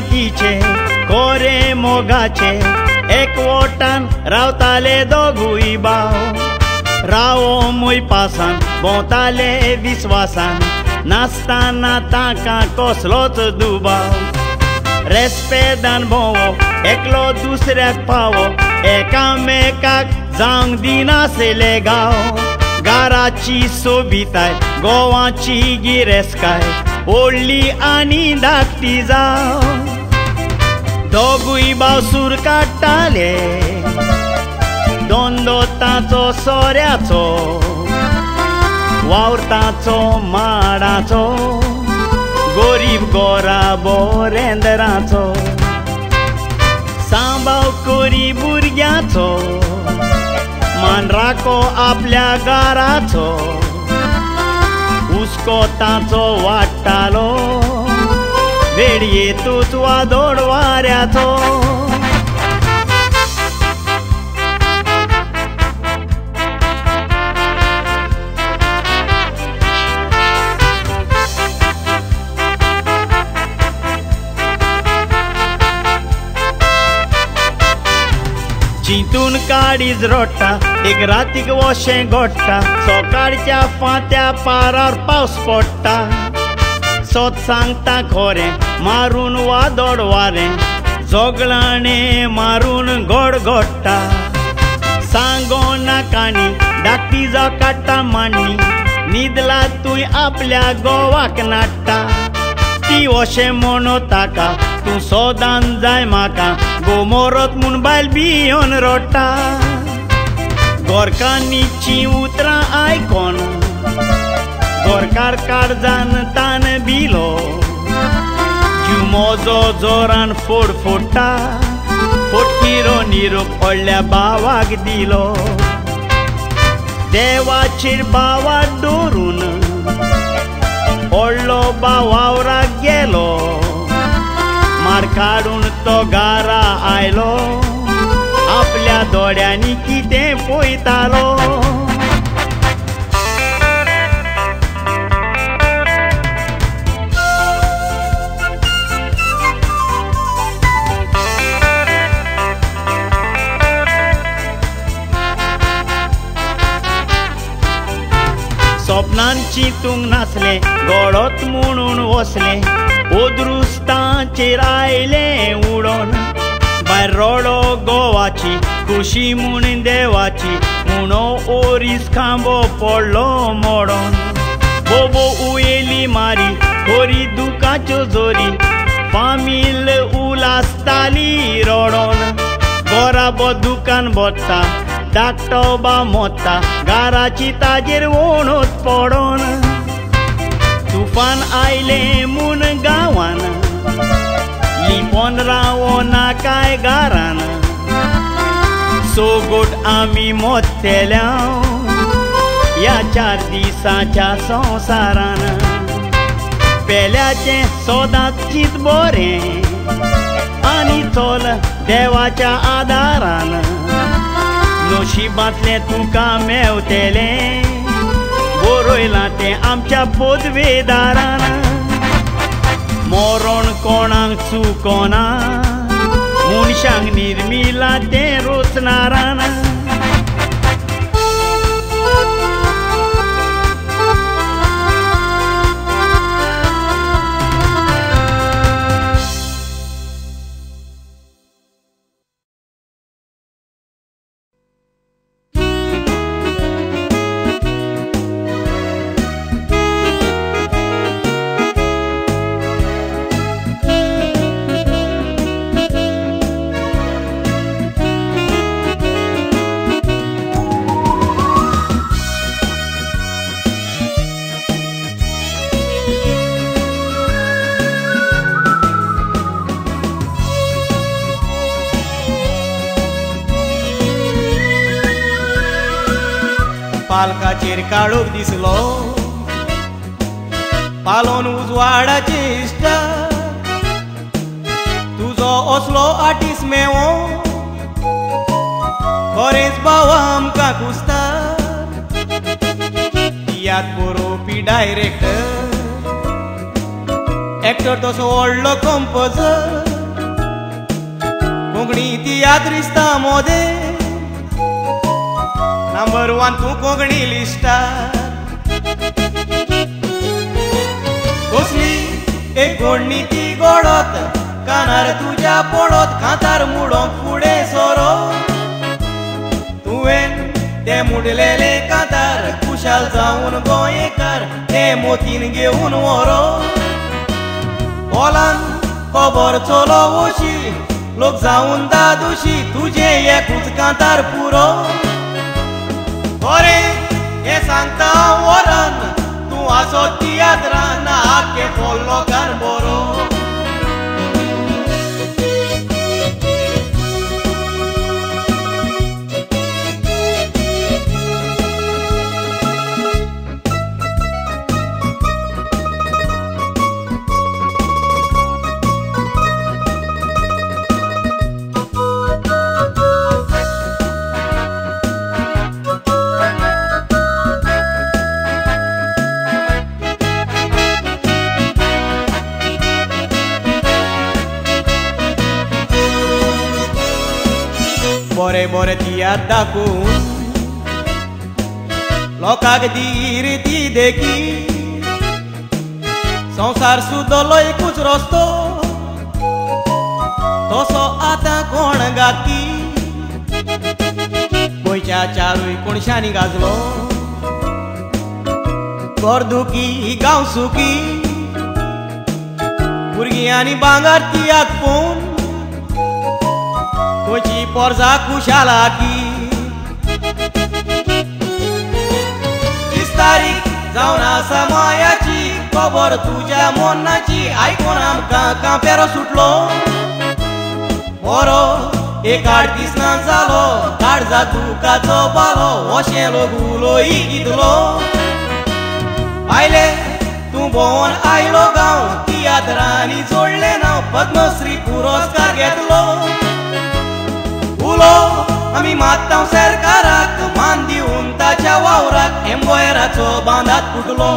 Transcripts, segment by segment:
देव कोरे मोगाचे एकवटान रावताले दोगूय बाव रावो मुय पासान भोंवताले विस्वासान नासताना ताका कसलोच दुबाव. रेस्पेदान भोंवप एकलो दुसऱ्याक पावो एकामेकाक जावंक दिनासले गांव. गाराची सोबिताय गोवाची गिरेस्काय व्हडली आनी धाकटी जाव. दोगूय बाव सूर काडटाले दोन दोताचो सोऱ्याचो वावरताचो माडाचो गोरीब गोरा बोरेंदराचो सांबाव करी भुरग्याचो मान राको आपल्या गाराचो हुस्को ताचो वाडटालो वेडयेतूच वादोड वाऱ्याचो. चिंतून काडीज रोडटा एक रातीक वशें घोडटा सकाळच्या फांत्या पारार पावस पडटा. सोत सांगता खोरे मारून वादोड वारें. जोगलाणें मारून गोड घोडटा सांगो ना काणी धाकटी जो काडटा मांडणी. न्हिदला तुय आपल्या गोवाक नाडटा ती अशें म्हणो ताका तूं सोदान जाय म्हाका गोमोरत म्हूण बायल भियोन रोडटा गोरकांनीची उतरां आयकोन गोरकार काळजान तान भिलो जुमोजो जोरान फोड फोडटा फोटकिरो निरोप व्हडल्या भावाक दिलो देवाचेर भावा दवरून व्हडलो भाव वावराक गेलो मार काडून तो गारा आयलो आपल्या दोड्यांनी कितें पळयतालो स्वप्नान चिंतूंक नासले गोडोत म्हणून वसले ओदरुस्तांचेर आयले उडोन भायर रोडो गोवाची खुशी म्हूण देवाची म्हणो ओरीस खांबो पडलो मोडोन बोबो उयेली मारी खोरी दुखाच्यो जोरी फामील उलासताली रोडोन गोरा बो दुकान बोडटा धाकटो बा मोता गाराची ताजेर वोणोत पडोन. तुफान आयले म्हूण गांवान लिपोन रावो ना काय गारान. सोगोट आमी मोत्तेल्या ह्या चार दिसाच्या संवसारान पेल्याचें सोदांच चित बरें आनी चोल देवाच्या आदारान नशिबांतलें तुका मेवतेले? बरयलां तें आमच्या पोदवेदारान मोरण कोणाक चुकोना मनशांक निर्मिला तें रोचनारान पालकाचेर काळोख दिसलो. पालोन उजवाडाचे इश्ट तुजो असलो आटीस मेवो. बरेच बावा आमकां कुसता तियात बरोवपी डायरेक्टर एक्टर तसो व्हडलो कंपोजर. कोंकणी तियात्रिस्ता मोदे. नंबर वन तूं कोंकणी लिस्टा. कसली एक गोडणी ती गोडत. कानार तुज्या पडत कांतार मुडोंक फुडें सोरो तुवें ते मुडलेले कांतार कुशाल जावन गोंयकार ते मोतीन घेवन व्हरो बोलान खबर चलो वशी लोक जावन दादोशी तुझे एकूच कांतार पुरो. Ore, e santa oran, nu azotia drana, che follo moro. Ore bore ti adakun Lokag diri ti deki Sansar sudoloi kuch rosto Toso ata kon gaki Boicha charui kun shani gazlo Gorduki gaun suki Burgiani bangar ti akpun पोवन गोंयची पोरजा खुशालाकी तीस तारीख जावन आसा मायाची खबर तुज्या मोन्नाची आयकून आमकां कांपेरो सुटलो? बरो एक आठ दिसना जालो काळजा दुखाचो बालो अशें लोक उलोय कितलो आयले तूं भोंवन आयलो गांव. तियात्रांनी जोडलें नांव. पद्मश्री पुरस्कार घेतलो. उलो आमी मात्तांव सरकाराक मान दिवन ताच्या वावराक एम्बॉयराचो बांदात फुटलो.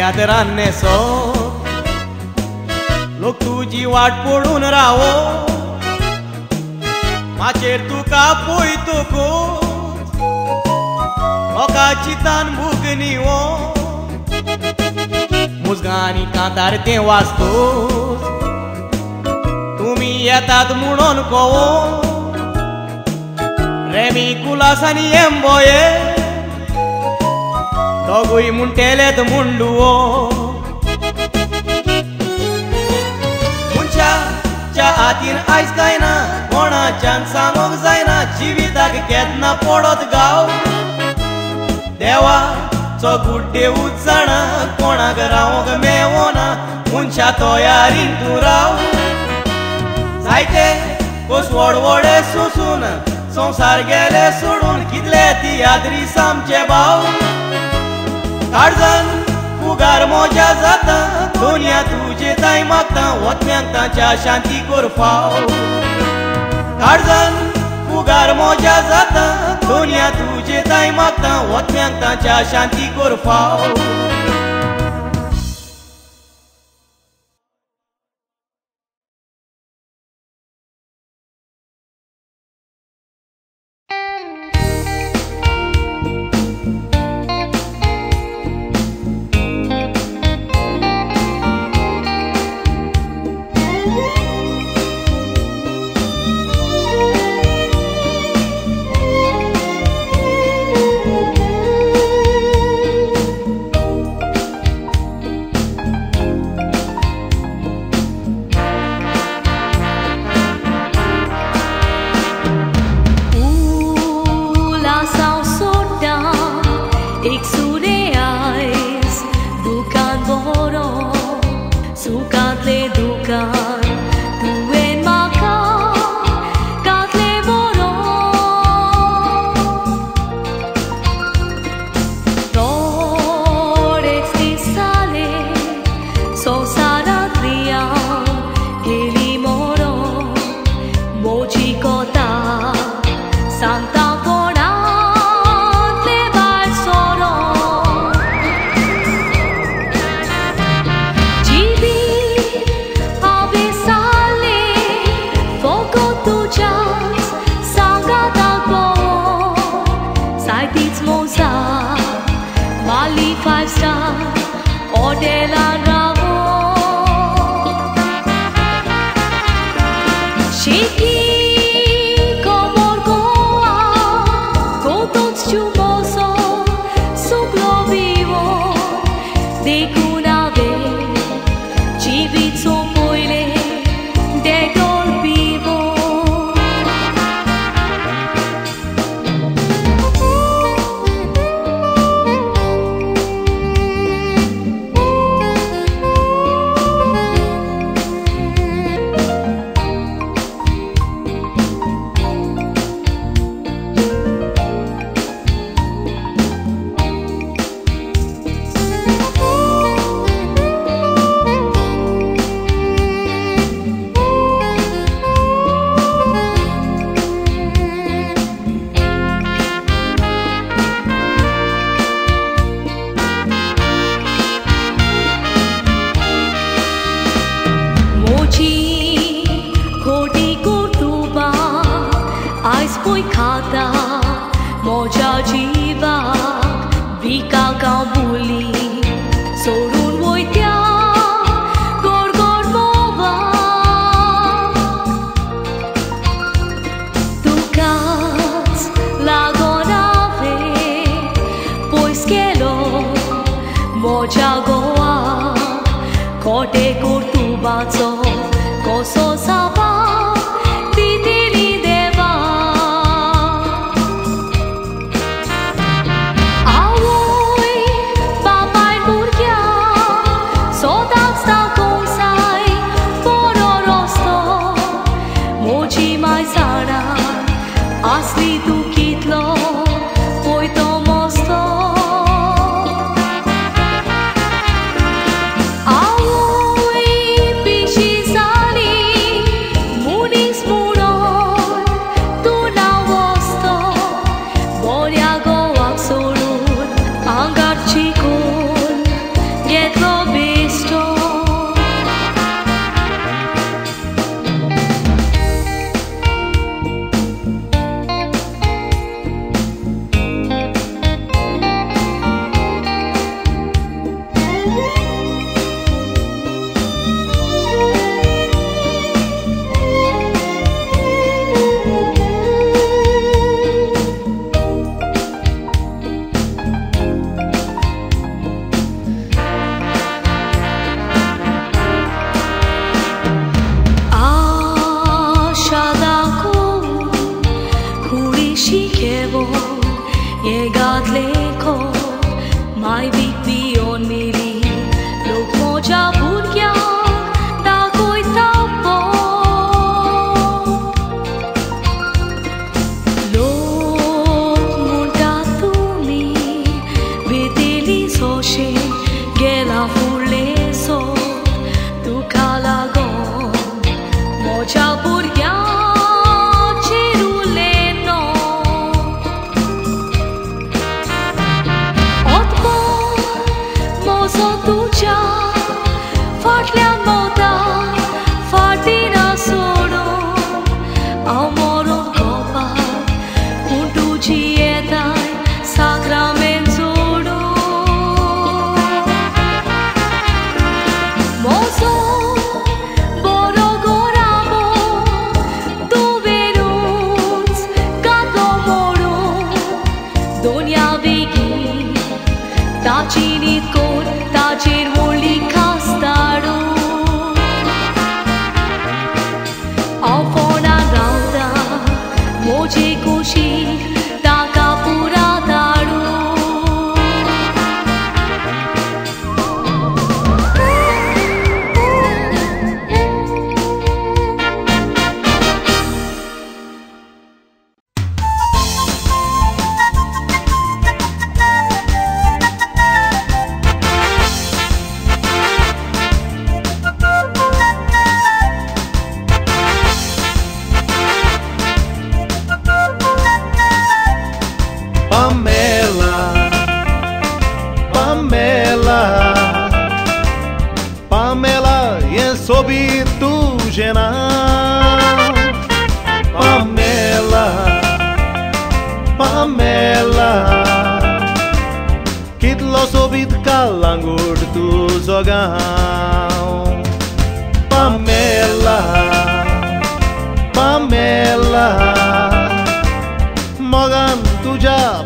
खंयच्याय तूं लोक तुजी वाट पडून रावो माचेर तुका पळयतको लोकाची तान भूक निवो हो. मुजगानी कांतार तें वाचतो तुमी येतात म्हणून कोवो रेमी कुलासानी एम्बोये. दोगूय म्हणटेलेत मुंडुओ मनशाच्या हातीन आयज काय ना कोणाच्यान सांगोंक जायना जिविताक केन्ना पडत गांव देवाचो गुड्डे उजाणा कोणाक रावंक मेवना मनशा तयारीन तूं राव जायते कोस व्हडवडे सोसून संसार गेले सोडून कितले तियात्री सामचे भाव काळजान फुगार मोजा जाता. दुनिया तुजे ताई मागता वतम्यांक ताच्या शांती कोर फाव काळजान फुगार मोजा जाता. दुनिया तुजे ताई मागता वतम्यांक ताच्या शांती कोर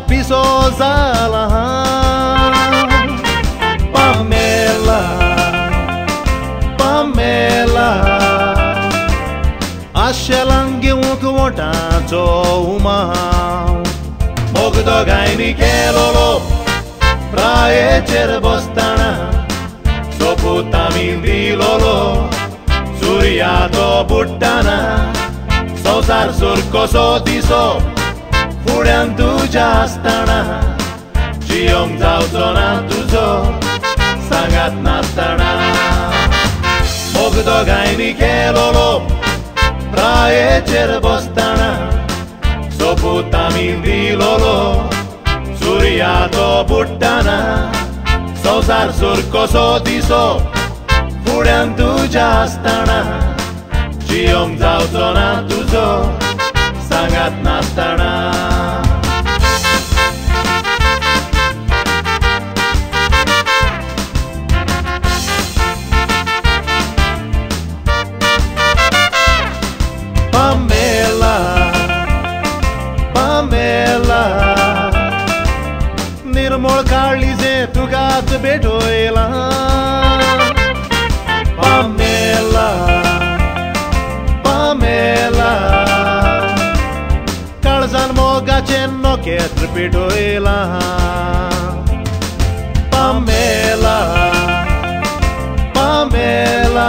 Viçosa Alahan Pamela Pamela Ashelang yung kumota to umahang Mogdo gaini kelolo Prae cherbostana Soputamin lolo Suriato buttana Sosar surco sotiso दिसो फुड्यान तुझ्या असताना जियोंक जावचो ना तुजो सांगात नासतना मोगदो गायनी केलोलो प्रायेचेर बसताना कसो दिसो फुड्यान तुझ्या असताना जियोंक नोकेत्र पिटोयला Pamela, Pamela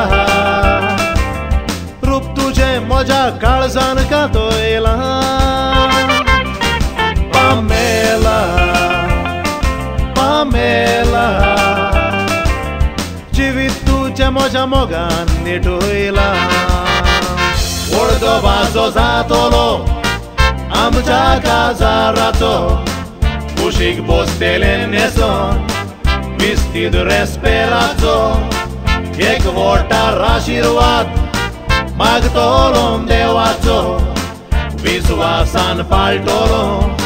रूप तुझे म्हज्या काळजान कातोयला पामेला पामेला. जिवीत तुझ्या मजा मोगान निटोयला ओळखो बाजो Am Amtsa kazarato Ushik postele neson Vistid resperato Ek votar ashirvat Magtolom dewato Viswasan paltolom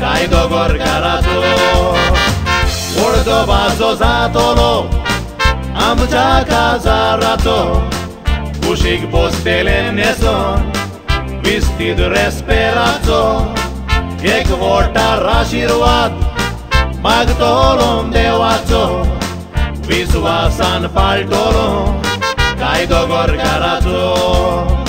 Kai dogor karato Cordova am Amtsa kazarato Ushik postele neson vestid respirato Kek vorta da rashiruat Magdolom dewato Viswasan paltolom Kai dogor karato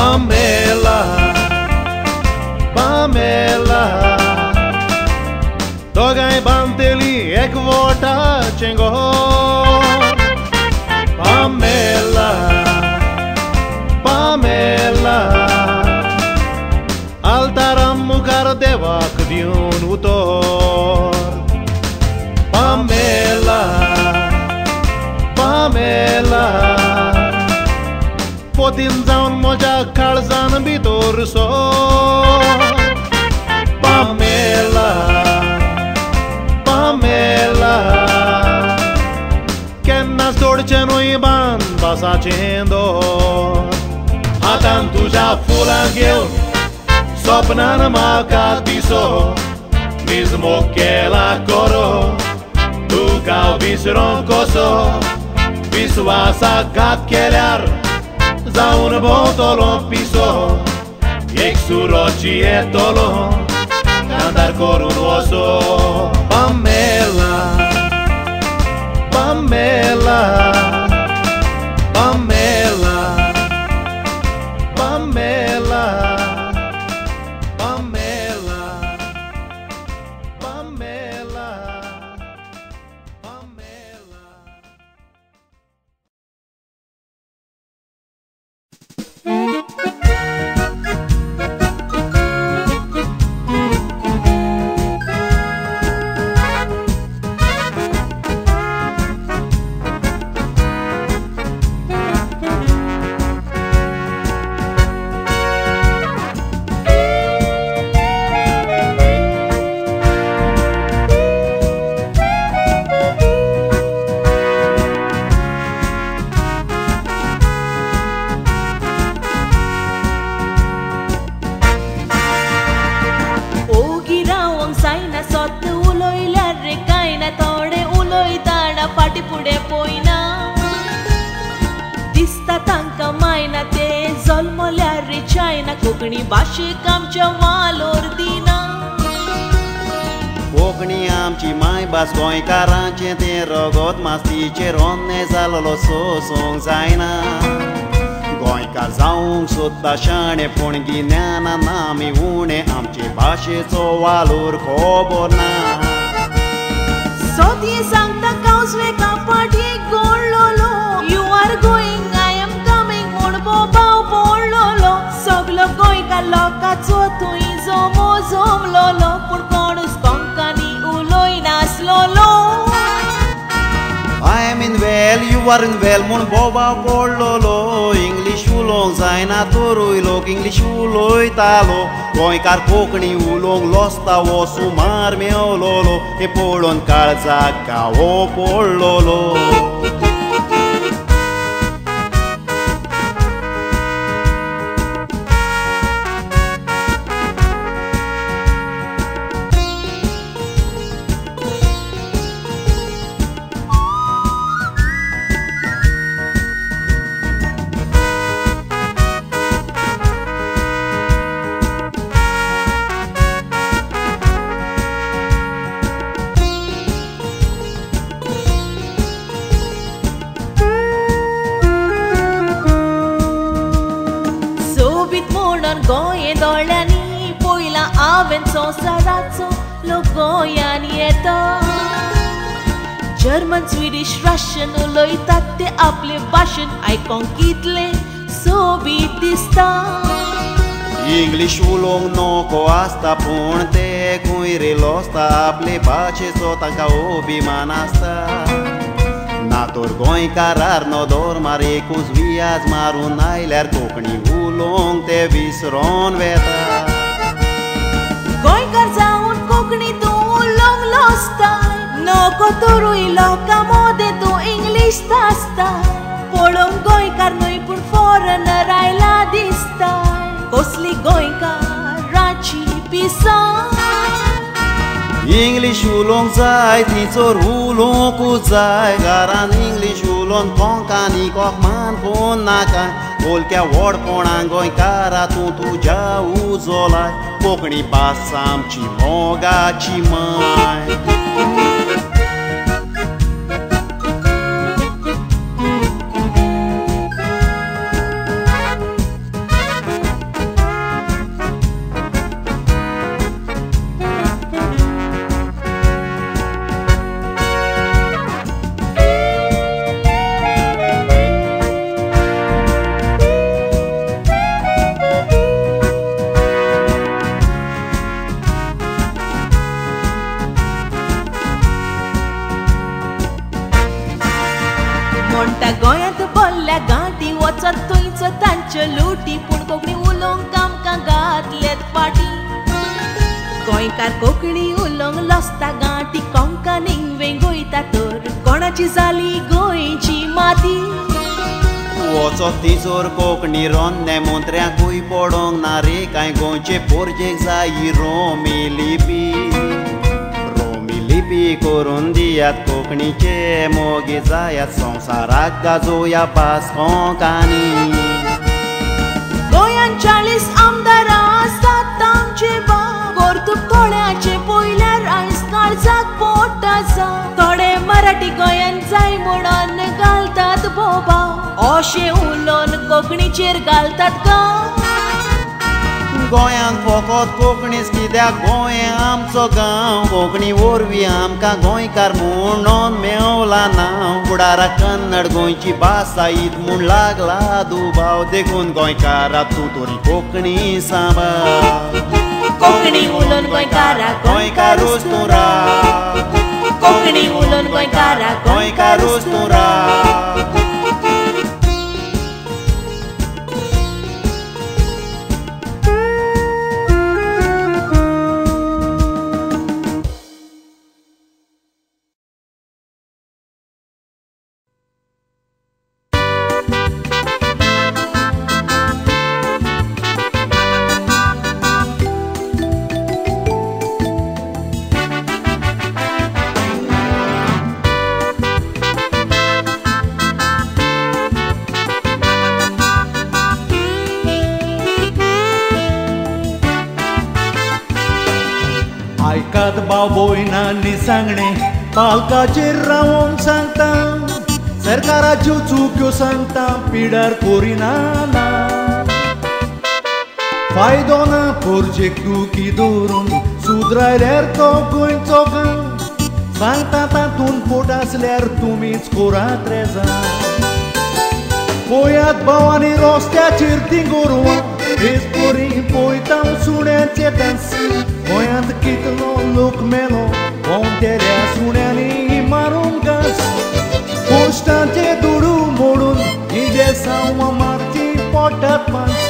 Pamela, Pamela Dogai banteli ek vota chengo Pamela, Pamela Altaram mukar devak diun utor पोतीन जावन म्हज्या काळजान भितर so Pamela, Pamela केन्ना सोडचें न्हय बांद बासाचें दोर हातान तुज्या फुलां घेवन सपनान म्हाका दिसो निजमो केला करो तुका विसरोंक कसो विश्वासाक घात केल्यार za un botolo piso Jek su roči e tolo Cantar con un oso. Pamela Pamela. भाशेक आमच्या वालोर दिना. कोंकणी आमची मायभास गोंयकारांचे ते रगत मास्तीचेर रोन्ने जालोलो सोसूंक जायना. गोंयकार जावंक सोदता शाणे पूण गिन्याना ना आमी उणे आमचे भाशेचो वालोर खबर ना. सोदये सांगता कावजवेका पाटी loca tzotuin zomo zom lolo Purkonus konkani uloinas lolo I am in well, you are in well, mon boba kol lolo English ulong zaina torui lok, English uloi talo Goinkar kokni ulong losta o sumar meo lolo E polon calza ca o pol lolo German, Swedish, Russian Uloitate aple Russian Ai conchitle sovietista English ulong no ko asta punte cu losta aple pace sotan ca obi manasta Naturgoi carar no dor dormare cu zviaz marunai Ler cochni ulong te visron veta. लोसताय नको तरूय लोकां मोदे तूं English तासता पळोवंक गोंयकार न्हय पूण foreigner आयला दिसताय कसली गोंयकाराची पिसा इंग्लीश उलोवंक जाय ती चोर उलोवंकूच जाय घरान इंग्लीश उलोवन कोंकानी कोकमान कोण नाका बोलक्या व्हडपणां गोंयकारा तूं तुज्या उजोलाय कोंकणी भास आमची मोगाची माय गोंयचो ती कोंकणी रोन्ने मंत्र्याकूय पडोंक ना रे कांय गोंयचे पोरजेक जायी रोमी लिपी. रोमी लिपी करून दियात कोंकणीचे मोगी जायात संवसाराक गाजोया भास कोंकानी. गोंयान चाळीस आमदारां आसतात तांचे बा गोरतूक थोड्याचे पयल्यार आयज काळजाक पोट आसा थोडे मराठी गोंयान जाय म्हणून बोबा अशें उलोवन कोंकणीचेर घालतात का गोंयांत फकत कोंकणीच कित्याक गोंय आमचो गांव कोंकणी वरवीं आमकां गोंयकार म्हणून मेवला नांव फुडाराक कन्नड गोंयची भास आयीत म्हूण लागला दुबाव देखून गोंयकारा तूं तरी कोंकणी सांबाळ कोंकणी उलोवन गोंयकारा गोंयकारूच तूं राव कोंकणी उलोवन गोंयकारा गोंयकारूच तूं राव Alcacherra on Santa, cercara Chutzukyo Santa, Pidar Corinana. Faidona Porjectu Kidurum, Sudrailer Tocoin Tocan, Santa Tatun Podasler Tumiț Cura Treza. Poiat Bauani Rostea Cirtingurua, Esporim Poitam Sunețe Dans, Poiat Kitlo Lucmelo, Onderea sunelii mă aruncă Puștate duru murun Ide sau mă marti potat mans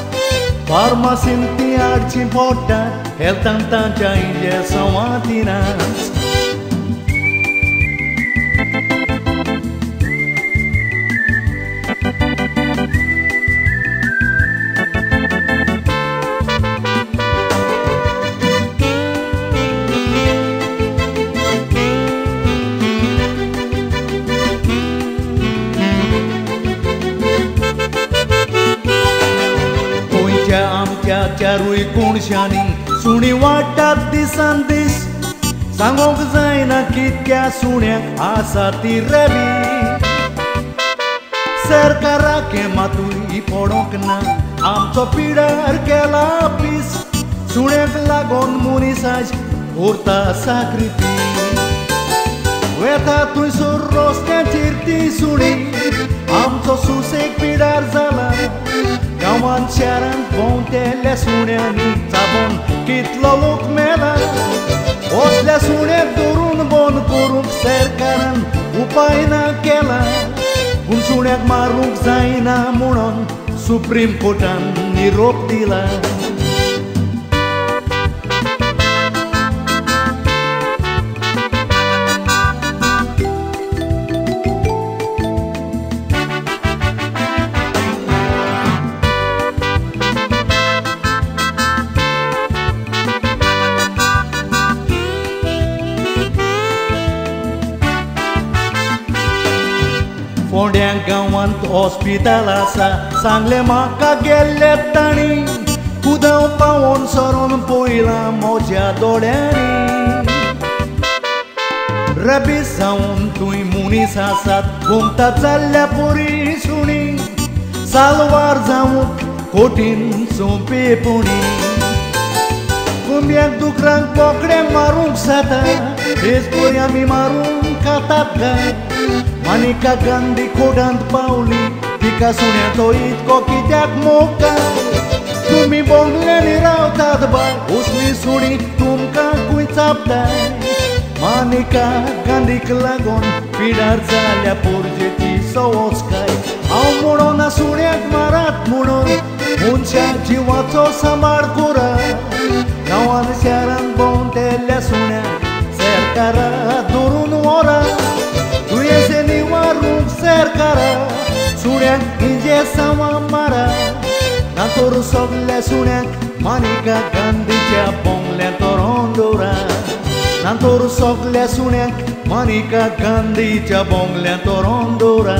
Parma sinti arci potat El tantan cea ide sau atina चारूय कोणशांनी सुणी वाडटात दिसान दीस सांगोंक जायना कितक्या सुण्यांक आसा ती रवी सरकाराक हे मातूय पडोंक ना आमचो पिडार केला पीस सुण्यांक लागोन मनीसाज उरता साकृती वेता थंयसर रस्त्याचेर ती सुणी आमचो सुसेग पिडार जाला गांवांत शारांत भोंवतेल्या सुण्यांनी चाबोन कितलो लोक मेला. असल्या सुण्याक धरून बंद करूंक सरकारान उपाय ना केला. पूण सुण्याक मारूंक जायना म्हणून सुप्रीम कोर्टान निरोप दिला. गांवांत हॉस्पिटल आसा सांगले म्हाका गेल्ले ताणी. उदक पावोन सरोन पळयलां म्हज्या दोळ्यांनी रबीस जावन तुय मुनीस आसात घुमता जाल्ल्या पोरी सुणी सालवार जावंक कोठीन सोंपेपुणी कुंब्याक दुकरांक बोकडे मारूंक जाता हेच पोरी आमी मारून खातात काय Anica Gandhi, Kodant Pauli, Picasso-ne-a toit copii ac moca. Tumi bongleni rautat bai, usli suri tumka cui țaptai Manica Gandhi lagon, pidar zalea purgeti sau oscai Au murona suneac marat munon, uncea jivațo samar cura Nauan seara în bontele sunea, sercara durun ora cercara Suneac Injesa mamara Natoru soble suneac Manica ganditea pongle torondura Natoru soble suneac Manica ganditea pongle torondura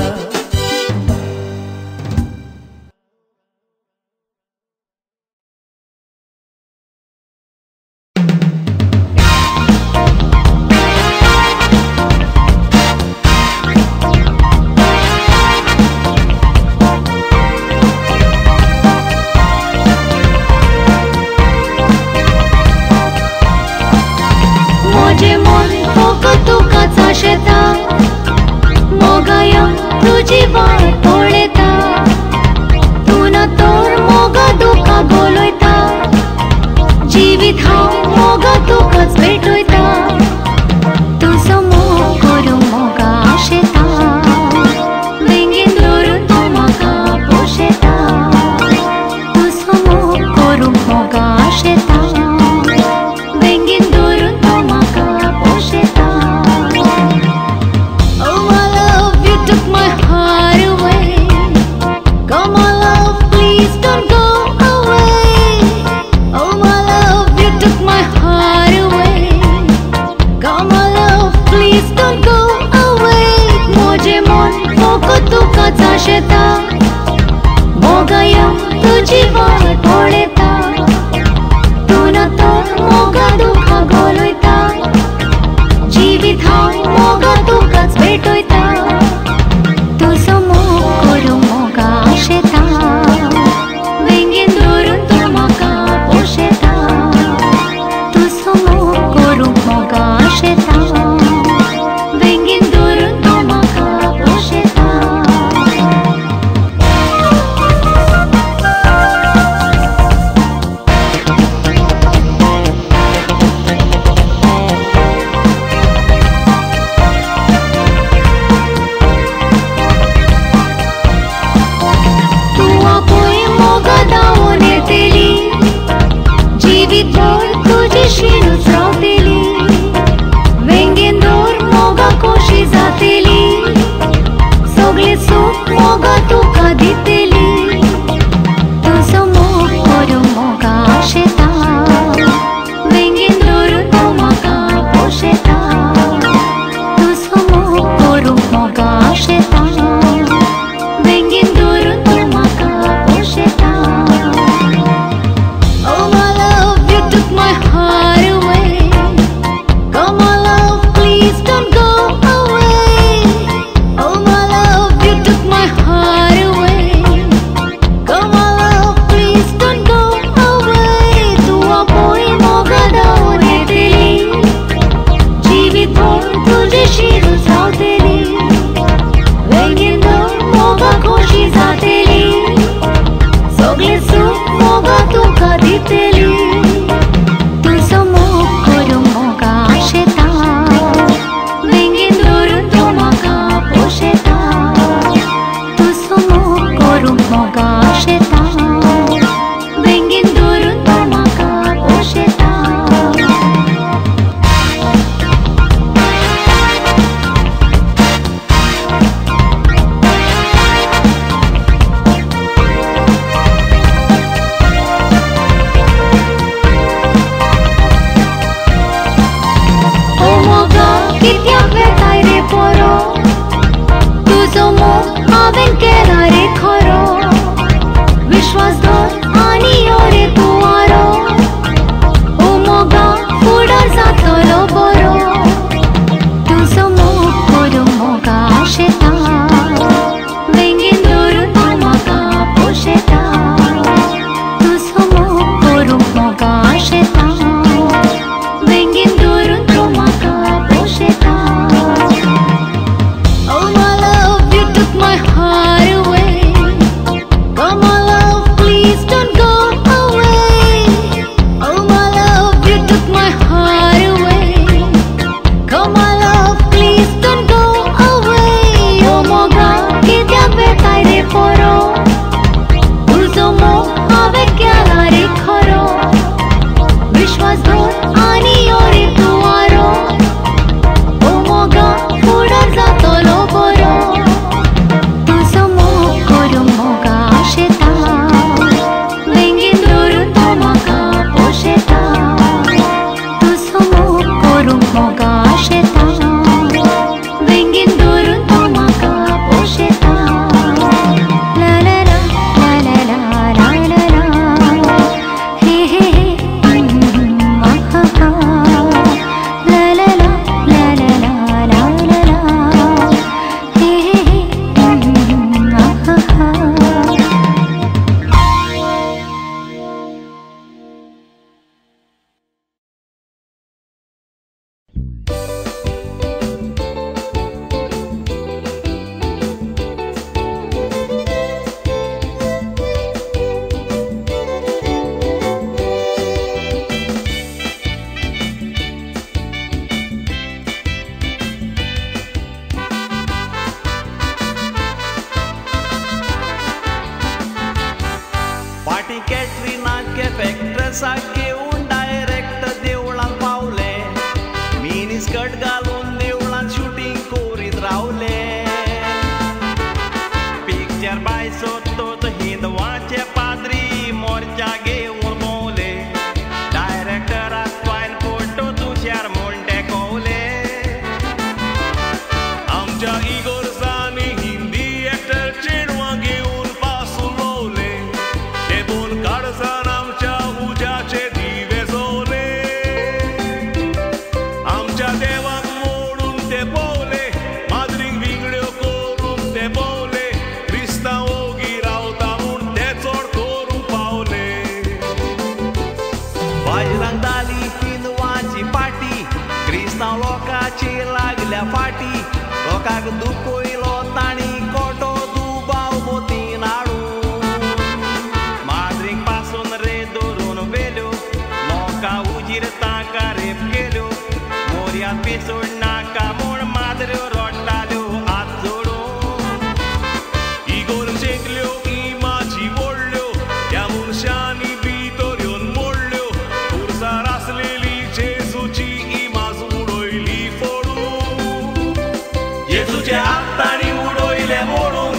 Jesuse attari uroile morun,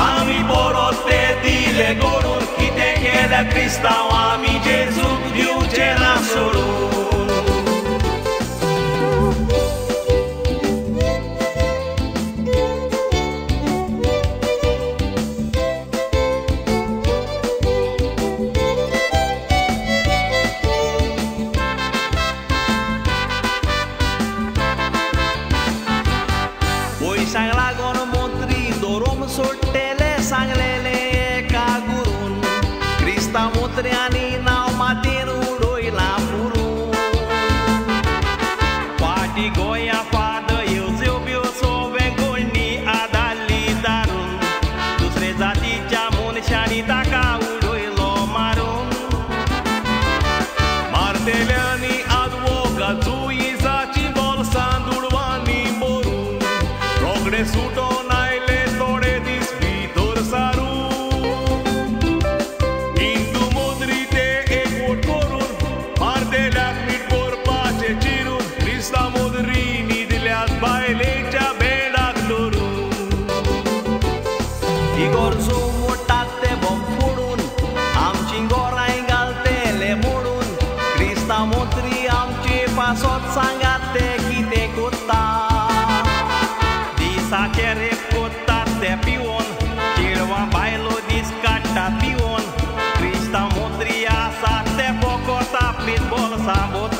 ami porote dile gorun, kite kele kristau, ami Jesu diuce la surun. bit, bola, sabota.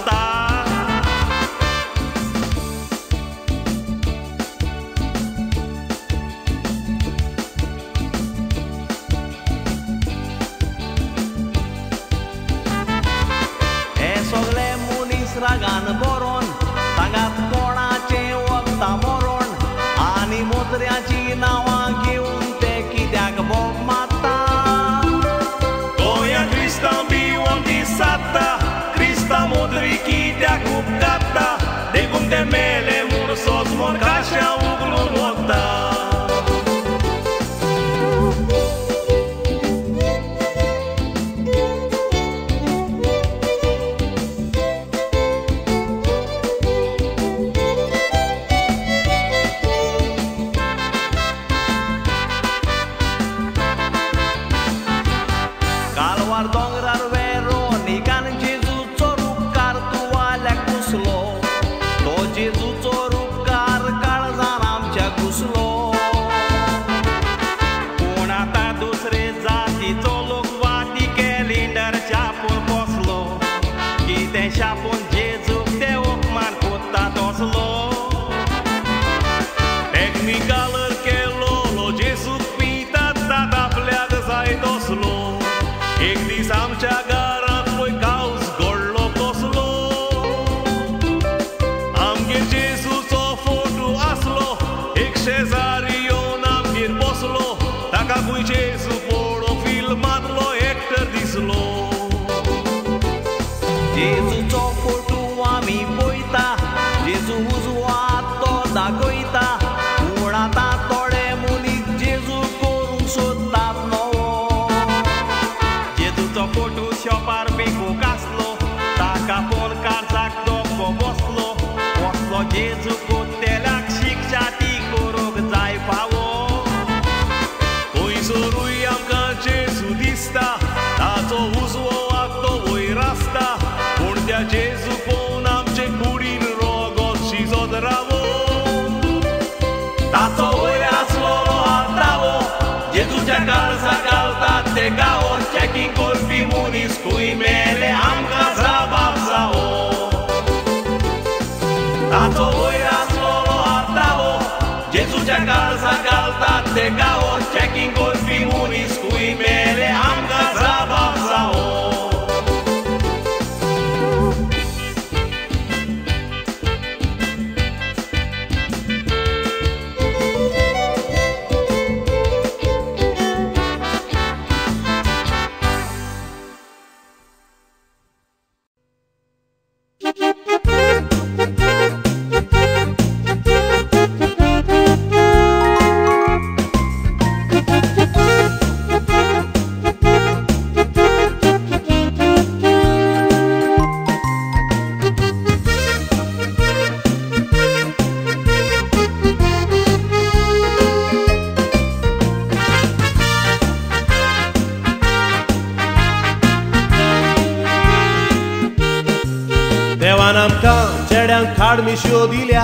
शोधिल्या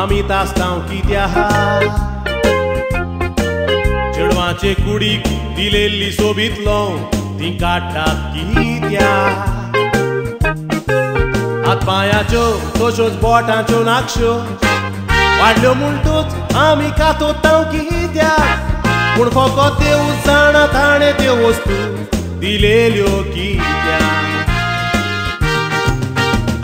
आम्ही तासताव कित्या चेडवाचे कुडीक दिलेली सोबीतलो ती काडटात कित्या हात पायाच्यो तश्योच बोटाच्यो नाक्षो. वाडल्यो म्हणटूच आमी कातोताव कित्या पूण फकत देव जाणा ताणें त्यो वस्तू दिलेल्यो कित्या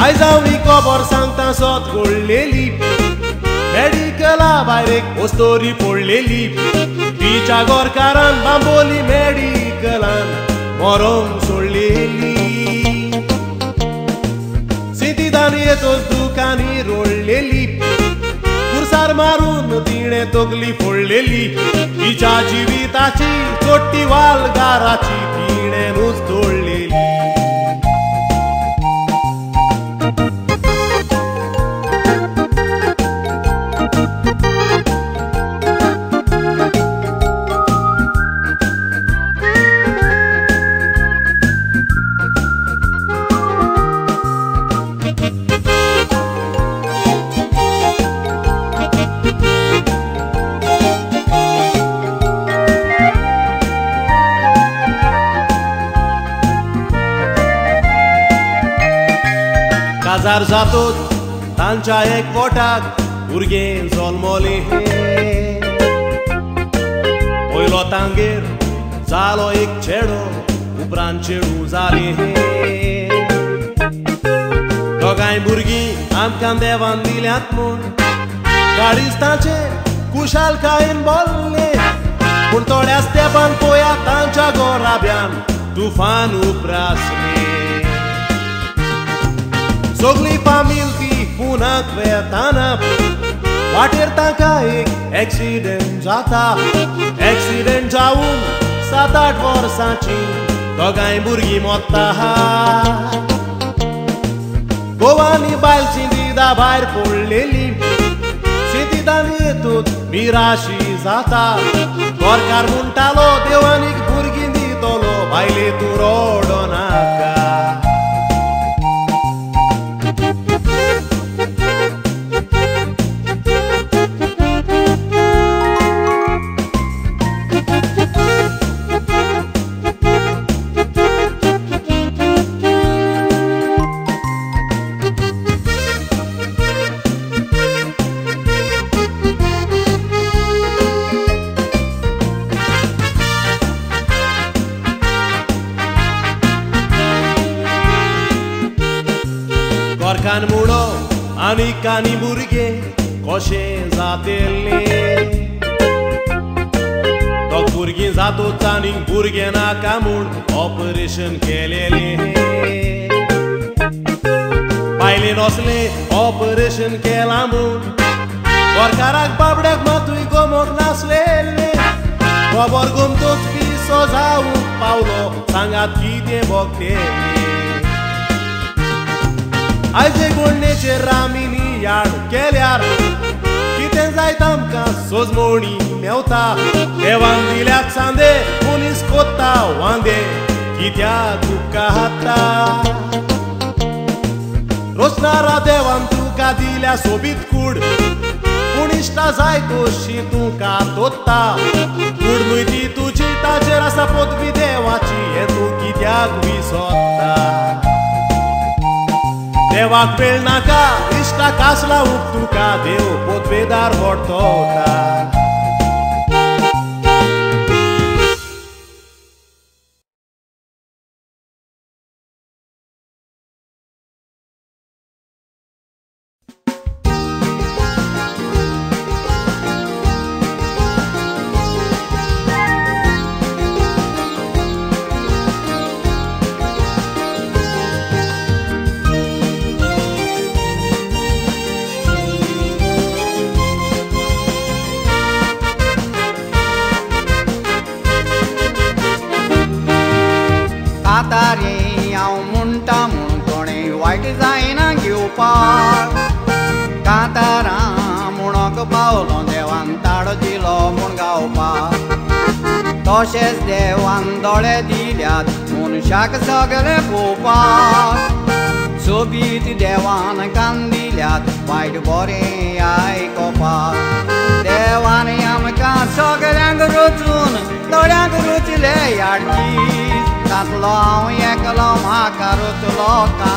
आयजावणी कबर सांगता सत गोडलेली मेडिकला भायर एक पोस्तोरी पडलेली तिच्या गोरकारान बांबोली मेडिकलान मरोंग सोडलेली. सिटीदान येतोच दुकानी रोडलेली. खुरसार मारून तिणे तोगली फोडलेली. तिच्या जिविताची चोट्टी वालगाराची तिणे नुच तोडलेली Dar zatut tantxa ek botak urgen zol moli he lo tangir zalo ek chedo ubran chedu zali he Dogai burgi am kam devan dilat mun Garis che kushal ca în bolle Pun tolea stepan poia tancea gorabian Tufanul prasmir फामील ती पुनाक वेताना वाटेर ताका एक accident जाता? Accident जावन सात आठ वर्सांची दोगांय भुरगीं मोत्ता गोवानी बायल सिंदिदा भायर पडलेली. सिंदिदान येतूत मिराशी जाता. गोरकार म्हणटालो देवानीक भुरगीं दितलो भायले तूं रोडना. Arcanmuno, anicani burghe, coșe zatele. Toc burghin zato țanin burghe na camul, opărișîn chelele. Baile nosle, opărișîn chelamul, Doar carac babreac matui gomor naslele, Cobor gum tot fi sozau, Paulo, sangat chide boctele. कितें भोगतेले आयजे गोडणेचेर रामिनी याड केल्यार कितें जायत आमकां सोजमोणी मेवता देवान दिल्याक सांदे मनीस कोत्ता वांदे कित्याक तुका हाता रोसनारा देवान तुका दिल्या सोबीत कूड पूण इश्टा जाय तोशी तुका तोत्ता कूड न्हय ती तुजी ताचेर आसा पदवी देवाची हें तूं कित्याक विसोत्ता देवाक वेळ नाका इश्टा कासला उप तुका देव पोतवेदार व्हरतोता Katari Moșes de oandole dileat, un șac să săgăle pupat Subit de oană candileat, Mai dubori ai copat De oană i-am ca săgăle-am gruțun Doream gruțile iar chis Cat luau e că luau macarut loc ca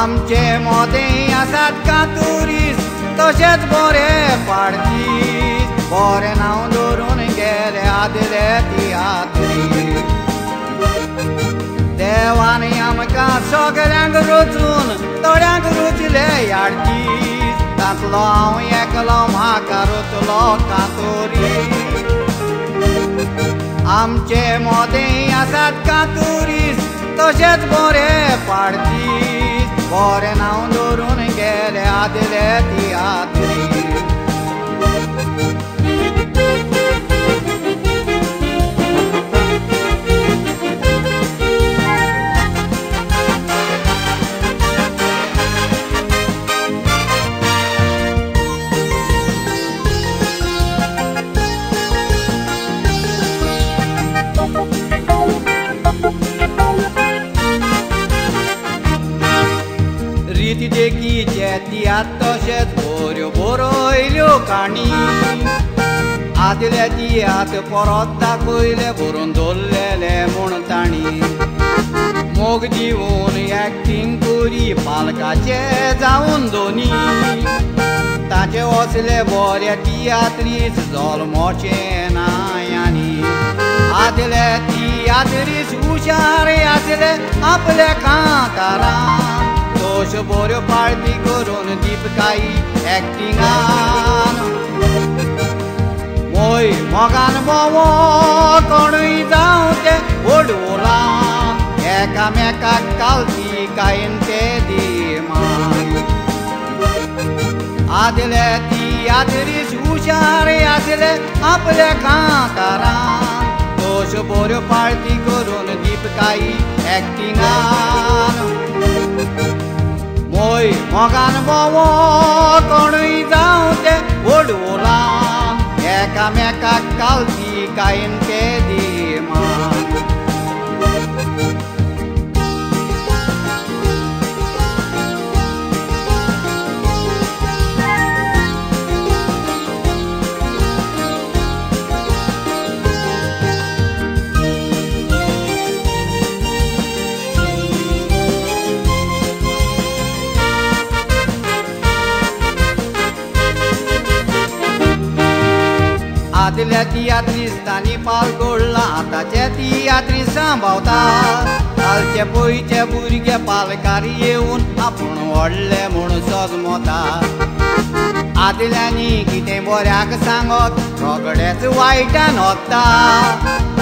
Am ce modei asat ca turist Toșeți bore partii. Bore na undurun gere adireti atri Devani amca sogereang rutun Doreang rutile iartiz Tatlong eclom hacarut locaturi Am ce modei asat ca to jet bore partiz Bore na undurun gere adireti atri तशेंच बऱ्यो बरयल्यो काणी आदले तियात परत दाखयले बरोवन दवरलेले म्हूण ताणी मोग दिवन एक्टींग करी पालकाचे जावन दोनी ताचे वचले बरे तियात्रीच जल्मोचे नाय आनी आदले तियात्रीच हुशार आसले आपल्या कांतारां दोश बऱ्यो पाळटी करून दीपकाई एक्टिंगान मोय मोगान बोवो कोणूय जावं ते ओडोला एकामेकाक कालती कायन ते दिमान आदले ती आदरीच हुशार आसले आपल्या कांतारां दोश बऱ्यो पाळटी करून दीपकाई एक्टिंगान ঐ মগান মম কণৈ যাওঁতে বডোলা একা মেকা কালি কাইনকে দিমা आदल्या पाल पालगोडला आतांचे तियात्री सांबाळता कालचे पयचे भुरगे पालकार येवन आपूण व्हडले म्हूण सजमता आदल्यांनी कितें बऱ्याक सांगत रोगडेच वायटान वता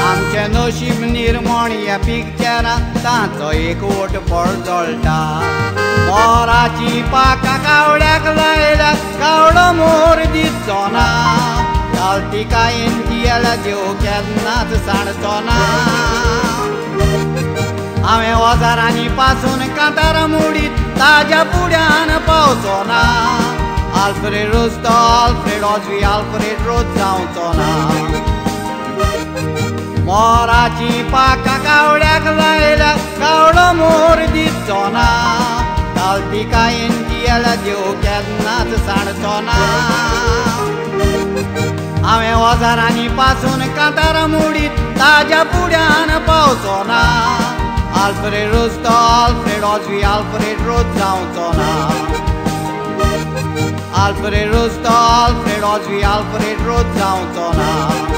आमचें नशीब निर्मण ह्या पिक्चरांत तांचो एक वोट पळ जळटा मोराची पाकां कावड्याक लायल्या कावडो मोर दिसचो ना Galtica intiela ziu kednat sartona Ame ozarani pasun cantara murit Taja pudean pausona Alfred Rusto, Alfred Ozvi, Alfred Rut sau tona Moraci paca cauleac la ele Caulo mor ditona Galtica intiela ziu kednat sartona Ame ozarani pasun cantara murit Taja purean pausona Alfred Rusto, Alfred Ozvi, Alfred Rut Zaunzona Alfred Rusto, Alfred Ozvi, Alfred Rut Zaunzona